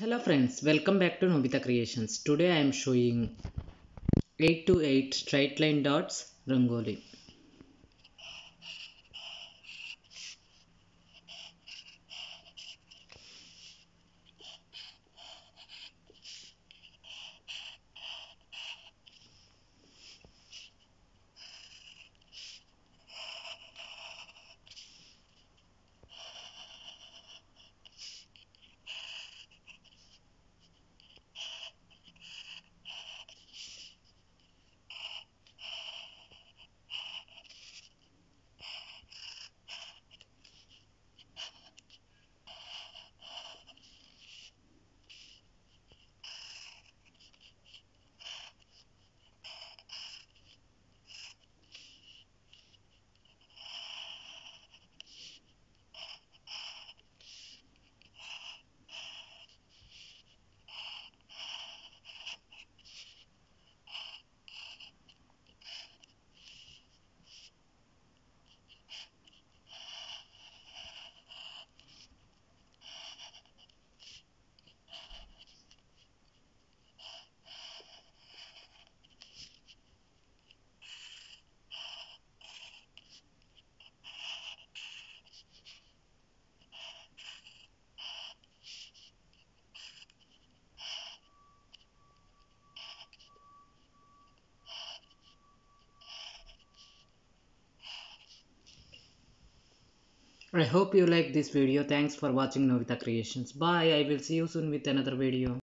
Hello friends, welcome back to Novitha Creations. Today I am showing 8 to 8 straight line dots Rangoli. I hope you like this video. Thanks for watching Novitha Creations. Bye. I will see you soon with another video.